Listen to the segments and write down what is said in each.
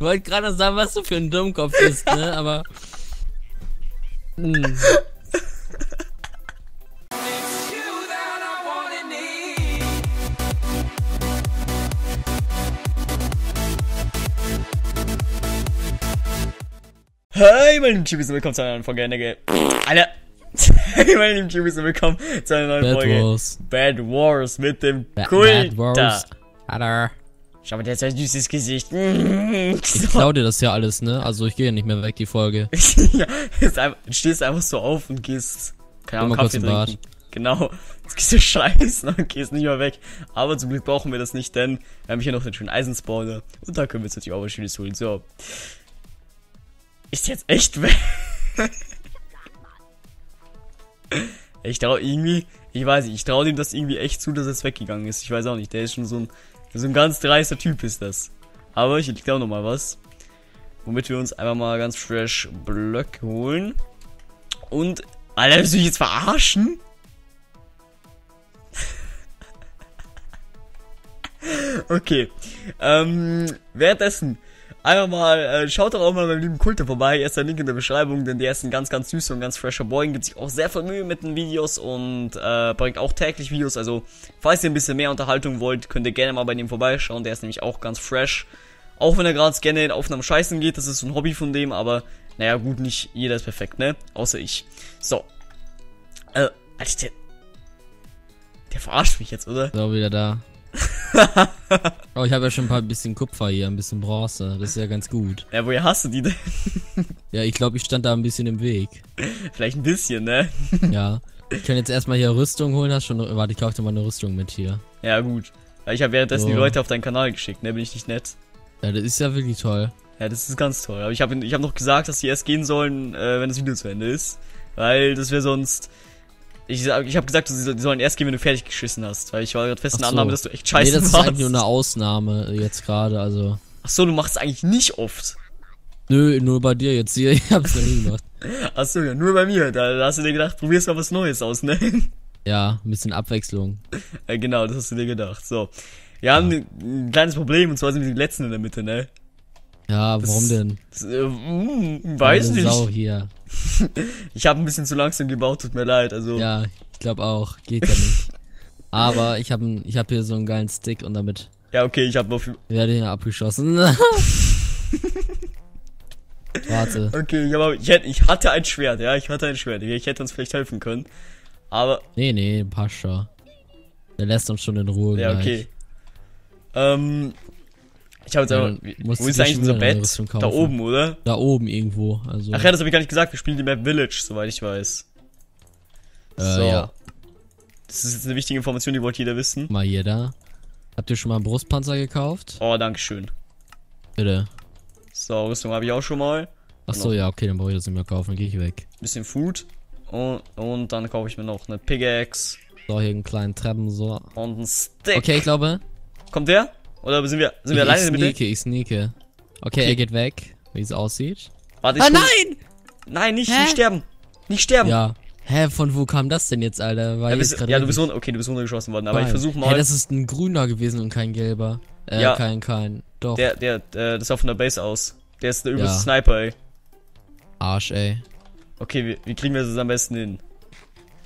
wollte gerade sagen, was du für ein Dummkopf bist, ne? Aber. Hm. Hey, meine lieben Chibis, willkommen zu einer neuen Folge NG. Alter. Hey, meine lieben Chibis, willkommen zu einer neuen Bad Folge Wars. Bad Wars mit dem Ba Kult. Bad Wars. Hallo. Schau mal, der hat so ein süßes Gesicht. Ich klau dir das ja alles, ne? Also ich gehe ja nicht mehr weg, die Folge. ja, ist einfach, du stehst einfach so auf und gehst, keine Ahnung, Kaffee trinken. Genau. Jetzt gehst du scheißen und gehst nicht mehr weg. Aber zum Glück brauchen wir das nicht, denn wir haben hier noch den schönen Eisenspawner. Und da können wir jetzt natürlich auch was Schönes holen. So. Ist jetzt echt weg. ich trau irgendwie, ich weiß nicht, ich trau dem das irgendwie echt zu, dass es weggegangen ist. Ich weiß auch nicht, der ist schon so ein, so ein ganz dreister Typ ist das. Aber ich glaube noch mal was. Womit wir uns einfach mal ganz fresh Blöcke holen. Und, Alter, willst du mich jetzt verarschen? okay. Ähm, währenddessen, einfach mal, äh, schaut doch auch mal beim lieben Kulte vorbei. Er ist der Link in der Beschreibung, denn der ist ein ganz, ganz süßer und ganz fresher Boy. Gibt sich auch sehr viel Mühe mit den Videos und äh, bringt auch täglich Videos. Also, falls ihr ein bisschen mehr Unterhaltung wollt, könnt ihr gerne mal bei dem vorbeischauen. Der ist nämlich auch ganz fresh. Auch wenn er gerade gerne in Aufnahmen scheißen geht, das ist so ein Hobby von dem, aber naja, gut, nicht jeder ist perfekt, ne? Außer ich. So. Äh, Alter, der, der verarscht mich jetzt, oder? So, wieder da. oh, ich habe ja schon ein paar bisschen Kupfer hier, ein bisschen Bronze. Das ist ja ganz gut. Ja, woher hast du die denn? Ja, ich glaube, ich stand da ein bisschen im Weg. Vielleicht ein bisschen, ne? Ja. Ich kann jetzt erstmal hier Rüstung holen. Hast schon. Warte, ich kaufe dir mal eine Rüstung mit hier. Ja, gut. Weil ich habe währenddessen So. die Leute auf deinen Kanal geschickt, ne? Bin ich nicht nett? Ja, das ist ja wirklich toll. Ja, das ist ganz toll. Aber ich habe ich hab noch gesagt, dass die erst gehen sollen, äh, wenn das Video zu Ende ist. Weil das wäre sonst. Ich, ich habe gesagt, sie sollen erst gehen, wenn du fertig geschissen hast. Weil ich war gerade fest in der so. Annahme, dass du echt scheiße nee, das ist warst. eigentlich nur eine Ausnahme jetzt gerade. Also. Ach so, du machst es eigentlich nicht oft. Nö, nur bei dir jetzt hier. Ich hab's noch nie gemacht. Ach so, ja, nur bei mir. Da, da hast du dir gedacht, probierst mal was Neues aus, ne? Ja, ein bisschen Abwechslung. ja, genau, das hast du dir gedacht. So. Wir haben ein, ein kleines Problem, und zwar sind wir die Letzten in der Mitte, ne? Ja, Das- warum denn? Das, äh, mm, weiß Eine nicht. Sau hier. Ich habe ein bisschen zu langsam gebaut, tut mir leid. Also, Ja, ich glaube auch. Geht ja nicht. Aber ich habe ich hab hier so einen geilen Stick und damit ja okay, ich habe auf. werde hier abgeschossen. Warte. Okay, ich, hab, ich, hätte, ich hatte ein Schwert, ja, ich hatte ein Schwert. Ich hätte uns vielleicht helfen können. Aber, Nee, nee, Pascha. Der lässt uns schon in Ruhe ja, gleich. okay. Ähm, ich habe jetzt aber. Wo ist eigentlich unser Bett? Da oben, oder? Da oben irgendwo. Also, Ach ja, das habe ich gar nicht gesagt. Wir spielen die Map Village, soweit ich weiß. äh, so. ja. Das ist jetzt eine wichtige Information, die wollte jeder wissen. Mal hier da. Habt ihr schon mal einen Brustpanzer gekauft? Oh, dankeschön. Bitte. So, Rüstung habe ich auch schon mal. Ach so, ja, okay, dann brauche ich das nicht mehr kaufen, dann gehe ich weg. Bisschen Food. Und, und dann kaufe ich mir noch eine Pickaxe So, hier einen kleinen Treppen, so. und einen Stick. Okay, ich glaube, Kommt der? Oder sind wir, sind wir ich, alleine ich in der Mitte? sneake, ich sneake. Okay, Okay. er geht weg, wie es aussieht. Warte, ich Ah, nein! Nein, nicht, Hä? nicht sterben. Nicht sterben. Ja. Hä, von wo kam das denn jetzt, Alter? War Ja, bist, ja du bist runter, okay, du bist runtergeschossen worden, aber ich geil. versuche Hä, mal. das ist ein grüner gewesen und kein gelber. Äh, Ja. kein, kein. Doch. der, der, der, das sah von der Base aus. Der ist der übelste Ja. Sniper, ey. Arsch, ey. Okay, wie, wie kriegen wir das am besten hin?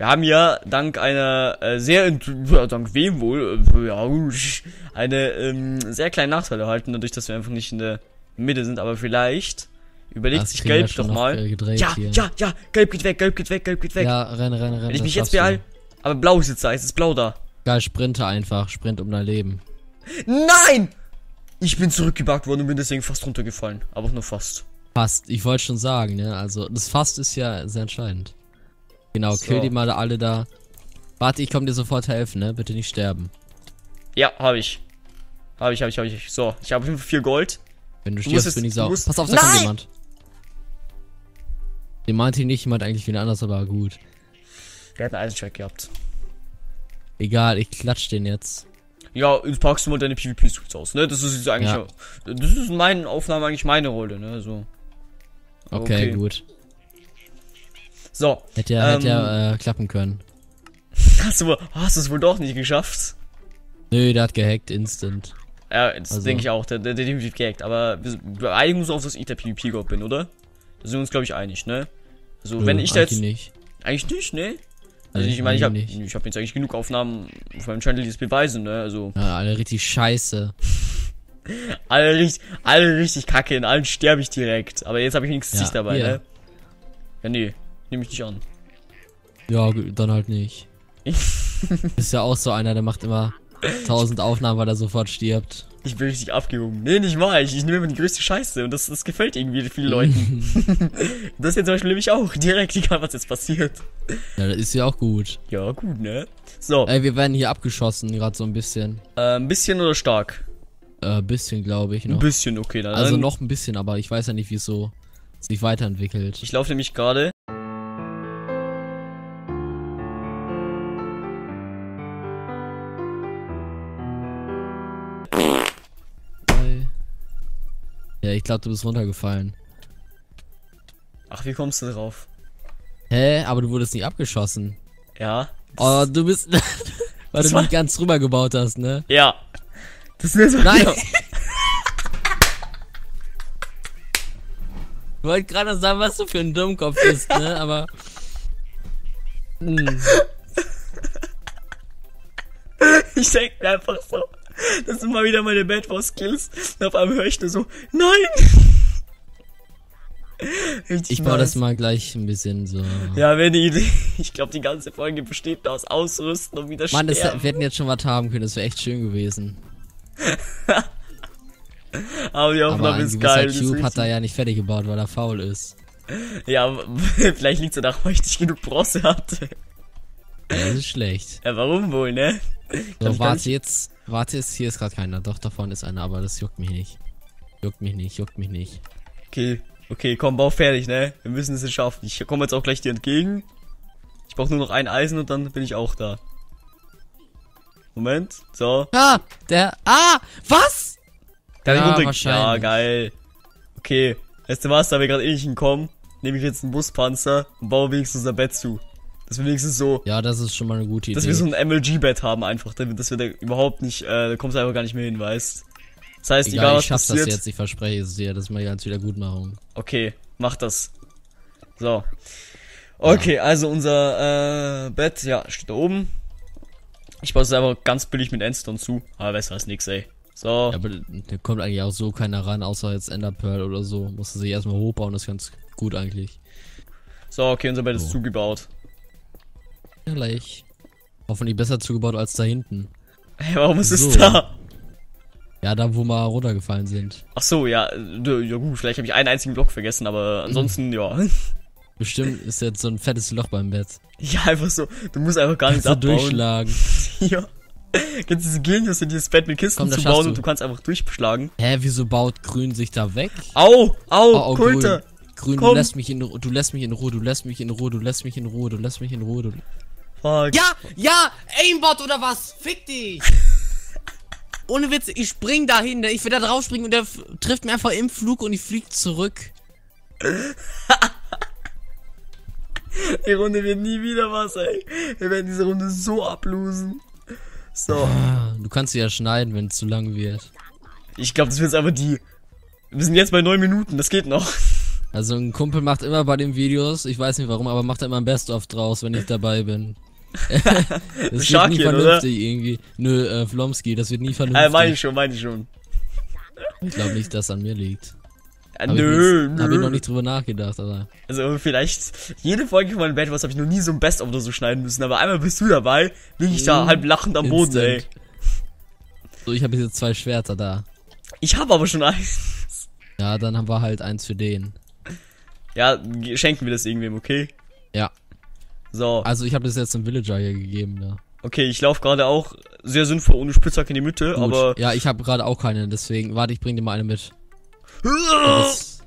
Wir haben ja dank einer äh, sehr, ja, dank wem wohl, äh, ja, eine ähm, sehr kleinen Nachteil erhalten, dadurch, dass wir einfach nicht in der Mitte sind, aber vielleicht überlegt Das sich Gelb doch mal. Ja, hier. ja, ja, Gelb geht weg, Gelb geht weg, Gelb geht weg. Ja, renne, renne, renne. Wenn ich mich jetzt beeil, aber Blau ist jetzt da, es ist Blau da. Geil, sprinte einfach. Sprint um dein Leben. Nein! Ich bin zurückgebackt worden und bin deswegen fast runtergefallen. Aber auch nur fast. Fast. Ich wollte schon sagen, ne? Also, das Fast ist ja sehr entscheidend. Genau, So. kill die mal alle da. Warte, ich komm dir sofort helfen, ne? Bitte nicht sterben. Ja, habe ich. Habe ich, habe ich, habe ich. So, ich habe auf jeden Fall vier Gold. Wenn du musst stirbst, bin ich du sauer. Pass auf, da Nein! kommt jemand. Den meinte ich nicht, jemand eigentlich wieder anders, aber gut. Der hat einen Eisentrack gehabt. Egal, ich klatsch den jetzt. Ja, jetzt packst du mal deine PvP-Suits aus, ne? Das ist jetzt eigentlich. Ja. Das ist in meinen Aufnahmen eigentlich meine Rolle, ne? So. Okay, gut. So. Hätte ja, hätte Ähm, ja äh, klappen können. Hast du, hast du es wohl doch nicht geschafft? Nö, der hat gehackt, instant. Ja, das Also- denke ich auch, der, der, der definitiv gehackt. Aber wir, wir einigen uns auf, dass ich der PvP-God bin, oder? Da sind wir uns, glaube ich, einig, ne? Also, wenn ich da jetzt. eigentlich nicht. Eigentlich nicht, ne? Also, ich meine, ich habe ich hab jetzt eigentlich genug Aufnahmen auf meinem Channel, die das beweisen, ne? Also, Ja, alle richtig scheiße. alle richtig, alle richtig kacke, in allen sterbe ich direkt. Aber jetzt habe ich nichts Ja, dabei, hier. ne? Ja, nee, nehme ich nicht an. Ja, dann halt nicht. Ist ja auch so einer, der macht immer tausend Aufnahmen, weil er sofort stirbt. Ich bin richtig abgehoben. Nee, nicht mal. Ich, ich nehme immer die größte Scheiße und das, das gefällt irgendwie vielen Leuten. das jetzt zum Beispiel nehme ich auch direkt, egal was jetzt passiert. Ja, das ist ja auch gut. Ja, gut, ne? So, Ey, wir werden hier abgeschossen, gerade so ein bisschen. äh, ein bisschen oder stark? Äh, bisschen, glaube ich Ein noch. bisschen, okay. Dann, Also noch ein bisschen, aber ich weiß ja nicht, wie es so sich weiterentwickelt. Ich laufe nämlich gerade. Ja, ich glaube, du bist runtergefallen. Ach, wie kommst du drauf? Hä? Aber du wurdest nicht abgeschossen. Ja. Oh, du bist. weil du nicht ganz rüber gebaut hast, ne? Ja. Das ist jetzt Nein! Ich wollte gerade noch sagen, was du für ein Dummkopf bist, ne? Aber. Hm. Ich denke mir einfach so. Das sind mal wieder meine Bad Wars Skills. Und auf einmal höre ich nur so, nein! Richtig Ich baue das nice. mal gleich ein bisschen so. Ja, wäre die Idee. Ich glaube, die ganze Folge besteht aus Ausrüsten und wieder Mann, das, wir hätten jetzt schon was haben können, das wäre echt schön gewesen. Aber die Aufnahme ein ist geil. das ist Cube hat richtig- da ja nicht fertig gebaut, weil er faul ist. Ja, vielleicht liegt es daran, weil ich nicht genug Bronze hatte. Das ist schlecht. Ja, warum wohl, ne? So, warte jetzt. Warte jetzt, hier ist gerade keiner. Doch, da vorne ist einer, aber das juckt mich nicht. Juckt mich nicht, juckt mich nicht. Okay, okay, komm, bau fertig, ne? Wir müssen es jetzt schaffen. Ich komme jetzt auch gleich dir entgegen. Ich brauche nur noch ein Eisen und dann bin ich auch da. Moment, so. Ah, der. Ah, was? Ich Ja, runter? Ja, geil. Okay, weißt du was, da wir gerade eh nicht hinkommen, nehme ich jetzt einen Buspanzer und baue wenigstens unser Bett zu. Dass wir wenigstens so, Ja, das ist schon mal eine gute Idee. dass wir so ein MLG-Bett haben einfach, damit, dass wir da überhaupt nicht, äh, da kommst du einfach gar nicht mehr hin, weißt. Das heißt, egal, Egal, was ich schaff passiert. das jetzt, ich verspreche es dir. Das ist mal ganz Wiedergutmachung. Okay, mach das. So. Okay, also unser äh, Bett, ja, steht da oben. Ich baue es einfach ganz billig mit Endstone zu. Aber besser als nix, ey. So. Ja, aber da kommt eigentlich auch so keiner ran, außer jetzt Enderpearl oder so. Musste sich erstmal hochbauen, das ist ganz gut eigentlich. So, okay, unser Bett ist So. zugebaut. Ehrlich. Hoffentlich besser zugebaut als da hinten. Hey, warum ist es So. da? Ja, da wo wir runtergefallen sind. Ach so, ja, ja gut, vielleicht habe ich einen einzigen Block vergessen, aber ansonsten, ja. Bestimmt ist jetzt so ein fettes Loch beim Bett. Ja, einfach so, du musst einfach gar nichts So abbauen. durchschlagen. Ja. Kennst du diese Genius, in dieses Bett mit Kisten Komm, zu bauen schaffst und du. du kannst einfach durchschlagen? Hä, wieso baut Grün sich da weg? Au, au, Oh, Kulte. Grün. Grün, du lässt mich in du lässt mich in Ruhe, du lässt mich in Ruhe, du lässt mich in Ruhe, du lässt mich in Ruhe. Du Fuck. ja, ja, Aimbot oder was? Fick dich! Ohne Witz, ich spring dahin, ne? ich will da drauf springen und der trifft mir einfach im Flug und ich flieg zurück. Die Runde wird nie wieder was, ey. Wir werden diese Runde so ablosen. So. Ah, Du kannst sie ja schneiden, wenn es zu lang wird. Ich glaube, das wird jetzt einfach die. Wir sind jetzt bei neun Minuten, das geht noch. Also ein Kumpel macht immer bei den Videos, ich weiß nicht warum, aber macht da immer ein Best-of draus, wenn ich dabei bin. Das wird nie Sharkien, oder? vernünftig irgendwie. Nö, äh, Flomski, das wird nie vernünftig. Äh, meine ich schon, meine ich schon. Ich glaube nicht, dass an mir liegt. Äh, Hab nö, ich, nö. Hab ich noch nicht drüber nachgedacht, aber. Also vielleicht, jede Folge von meinem Bad was habe ich noch nie so ein Best-of oder so schneiden müssen, aber einmal bist du dabei, liege ich da Mhm. halb lachend am Boden, ey. Instant. So, ich habe jetzt zwei Schwerter da. Ich habe aber schon eins. Ja, dann haben wir halt eins für den. Ja, schenken wir das irgendwem, okay? Ja. So, Also ich habe das jetzt einem Villager hier gegeben, ja. okay, ich laufe gerade auch sehr sinnvoll ohne Spitzhack in die Mitte, Gut. aber. Ja, ich habe gerade auch keine, deswegen. Warte, ich bring dir mal eine mit. Das,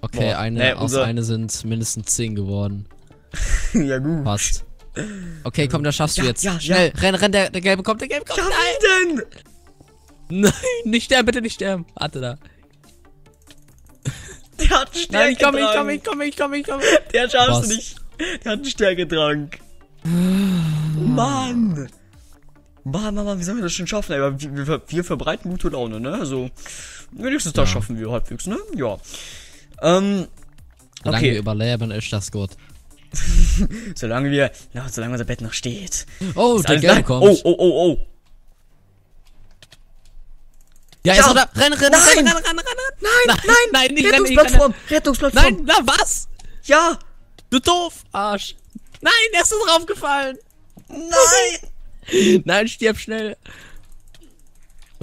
okay, Boah, eine, nee, aus unser- eine sind mindestens zehn geworden. ja, gut. Passt. Okay, komm, das schaffst du Ja, jetzt. ja, Schnell, renn, renn, der, der gelbe kommt, der gelbe kommt. Ja, wie denn? Nein, nicht sterben, bitte nicht sterben. Warte da. Der hat einen Nein, ich komme, ich komme, ich komme, ich komme, ich komme. Der schaffst du nicht. Der hat einen Stärketrank. Mann. Mann, Mann, Mann, wie sollen wir das schon schaffen? ey? Wir, wir, wir verbreiten gute Laune, ne? Also, wenigstens das Ja. schaffen wir halbwegs, ne? Ja. Ähm, Solange wir okay, überleben, ist das gut. solange wir, na, solange unser Bett noch steht. Oh, Ist der nein. kommt. Oh, oh, oh, oh. Ja, Ja. ist da. Renn, renn, Nein. renn, renn, renn, renn, renn. Nein, nein, nein, nicht rennen, nicht rennen. Rettungsplattform, Rettungsplattform. Nein, na was? Ja, Du doof, Arsch. Nein, er ist draufgefallen. nein. Nein, stirb schnell.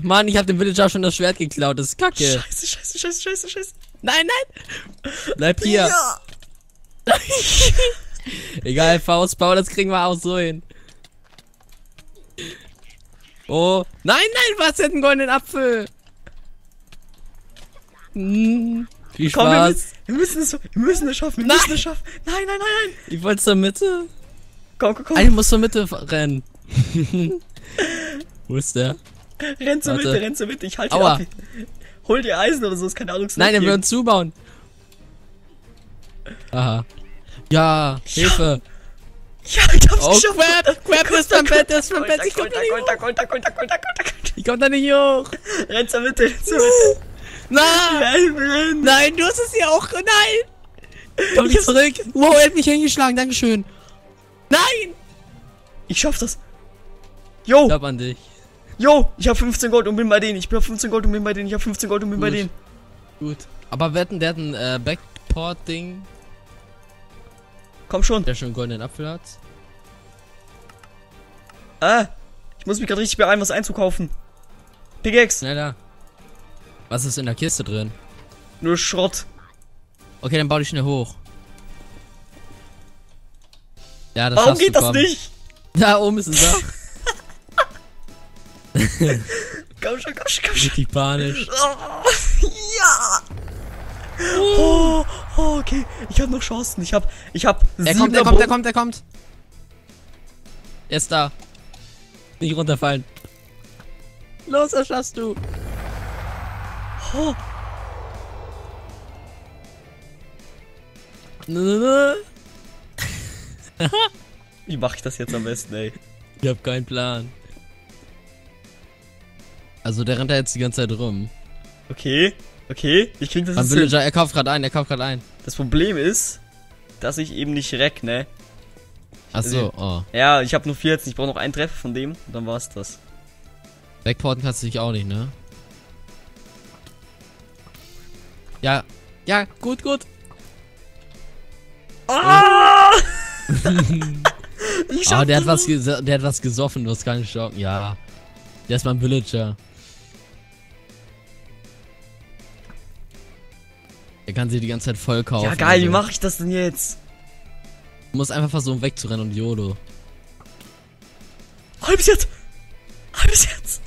Mann, ich hab dem Villager schon das Schwert geklaut. Das ist kacke. Scheiße, scheiße, scheiße, scheiße, scheiße. Nein, nein. Bleib hier. Ja. Egal, Faustbau, das kriegen wir auch so hin. Oh. Nein, nein, was hat einen goldenen Apfel? Hm, viel Komm, wir Spaß. müssen, wir müssen es, wir müssen es schaffen, wir Nein. müssen es schaffen. Nein, nein, nein, nein. Ich wollte zur Mitte. Komm, komm, komm. Einer muss zur Mitte rennen. Wo ist der? renn zur Warte. Mitte, renn zur Mitte. Ich halte ab. Hol dir Eisen oder so, ist keine Ahnung. Nein, er Snack uns zubauen. Aha. Ja, Hilfe. Ja, ich hab's Oh, geschafft. Quap, Quap ist beim Bett, ist beim Bett. Ich komm da nicht hoch. Ich komm da nicht hoch. Renn zur Mitte, renn zur Mitte. Nein, nein, du hast es hier auch. Nein. Komm Ich nicht zurück. Wow, er hat mich hingeschlagen. Dankeschön. Nein. Ich schaff das. Jo, Ich glaub an dich. jo, ich hab 15 Gold und bin bei denen. Ich bin auf 15 Gold und bin bei denen. Ich hab 15 Gold und bin bei Gut. denen. Gut. Aber wetten, der hat ein äh, Backport-Ding, Komm schon. der schon einen goldenen Apfel hat. Ah, ich muss mich gerade richtig beeilen, was einzukaufen. Pickaxe, Schneller. Was ist in der Kiste drin? nur Schrott. Okay, dann bau dich schnell hoch. Ja, das Warum schaffst du, geht das nicht? Da oben ist ein Dach. Komm schon, komm schon, komm schon. Richtig panisch. Oh, ja. Oh, oh, okay. Ich habe noch Chancen. Ich habe, ich habe. Er kommt, er kommt, er kommt, er kommt. Er ist da. Nicht runterfallen. Los, das schaffst du. Oh, wie mache ich das jetzt am besten, ey? Ich hab keinen Plan. Also der rennt da jetzt die ganze Zeit rum. Okay, okay. Ich krieg das hin. Villager, er kauft gerade ein, er kauft gerade ein. Das Problem ist, dass ich eben nicht reck, ne? Ach so, oh. Ja, ich habe nur 14. Ich brauche noch einen Treffer von dem und dann war's das. Backporten kannst du dich auch nicht, ne? Ja, ja, gut, gut. Ah! ich Ah, der hat was, der hat was gesoffen, du hast keine Chance. Ja, der ist mein Villager. Er kann sie die ganze Zeit voll kaufen. Ja, geil. Wie also. mache ich das denn jetzt? Du musst einfach versuchen wegzurennen und YOLO. Halbes jetzt. Halbes jetzt.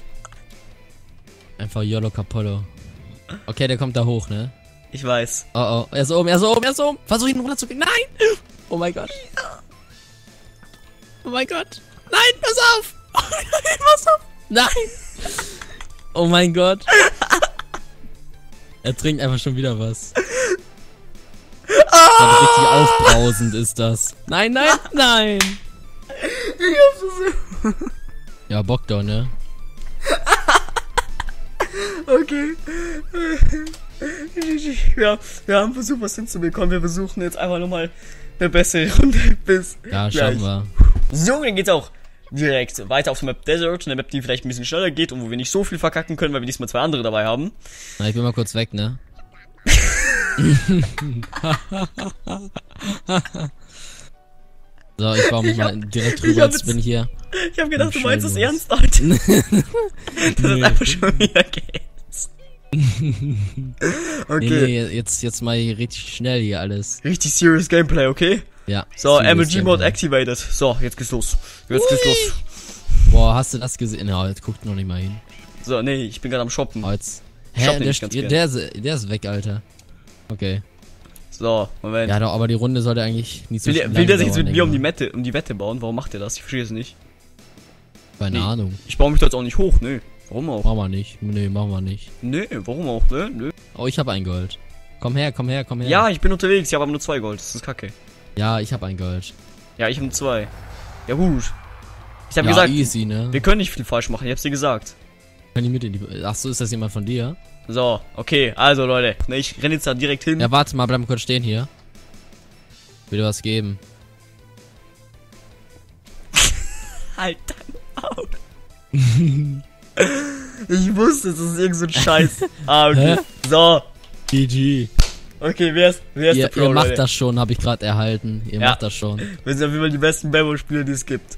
Einfach YOLO Capollo. Okay, der kommt da hoch, ne? Ich weiß. Oh oh, er ist oben, er ist oben, er ist oben. Versuch ihn runterzugehen. Nein! Oh mein Gott. Oh mein Gott. Nein, pass auf! Oh nein, pass auf! Nein! Oh mein Gott. Er trinkt einfach schon wieder was. Ah! Richtig aufbrausend ist das. Nein, nein, nein! Ich hab's so. Ja, Bock doch, ne? Okay. Ja, wir haben versucht, was hinzubekommen. Wir versuchen jetzt einfach nochmal eine bessere Runde bis. Ja, gleich. schaffen wir. So, dann geht's auch direkt weiter auf der Map Desert. Eine Map, die vielleicht ein bisschen schneller geht und wo wir nicht so viel verkacken können, weil wir diesmal zwei andere dabei haben. Na, ich bin mal kurz weg, ne? so, ich baue mich mal direkt ich rüber, hab jetzt bin ich hier. Ich habe gedacht, du meinst das ernst, Alter. Das ist einfach schon wieder Games. Nee, Okay. nee, jetzt, jetzt mal richtig schnell hier alles. Richtig serious Gameplay, okay? Ja. So, MLG Mode activated. So, jetzt geht's los. Jetzt geht's los. Boah, hast du das gesehen? Ja, jetzt guckt noch nicht mal hin. So, nee, ich bin gerade am Shoppen. Oh, jetzt. Hä, shop der, ganz der, der, ist, der ist weg, Alter. Okay. So, Moment. Ja, doch, aber die Runde sollte eigentlich nicht so will, der, will der sich jetzt mit mir um die, Mette, um die Wette bauen? Warum macht er das? Ich verstehe es nicht. Keine Nee. Ahnung. Ich baue mich da jetzt auch nicht hoch, nö. Warum auch? Machen wir nicht. Nee, machen wir nicht. Nö, warum auch, ne? Nö. Oh, ich hab ein Gold. Komm her, komm her, komm her. Ja, ich bin unterwegs, ich habe aber nur zwei Gold, das ist kacke. Ja, ich hab ein Gold. Ja, ich habe zwei. Ja, gut. Ich habe ja, gesagt, easy, ne? wir können nicht viel falsch machen, ich hab's dir gesagt. Kann ich mit in die... Ach so, ist das jemand von dir? So, okay, also Leute, ne, ich renne jetzt da direkt hin. Ja, warte mal, bleib mal kurz stehen hier. Will dir was geben. Halt dein Maul. ich wusste, es ist irgend so ein Scheiß. Ah, okay. Hä? So, GG. okay, wer ist, wer ist Ihr, der Pro, ihr macht Leute? das schon, habe ich gerade erhalten. Ihr Ja. macht das schon. Wir sind auf jeden Fall die besten Bambo-Spieler, die es gibt.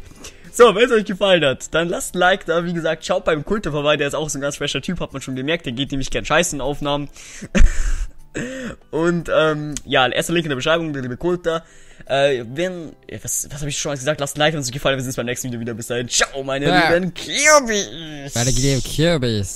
So, wenn es euch gefallen hat, dann lasst ein Like da. Wie gesagt, schaut beim Kulte vorbei, der ist auch so ein ganz fresher Typ, hat man schon gemerkt. Der geht nämlich gern scheißen in Aufnahmen. Und, ähm, ja, erster Link in der Beschreibung, der liebe Kulter. Äh, wenn, was, was habe ich schon alles gesagt? Lasst ein Like, wenn es euch gefallen hat. Wir sehen uns beim nächsten Video wieder. Bis dahin. Ciao, meine Ja. lieben Kirbys. Weiter geht Kirbis.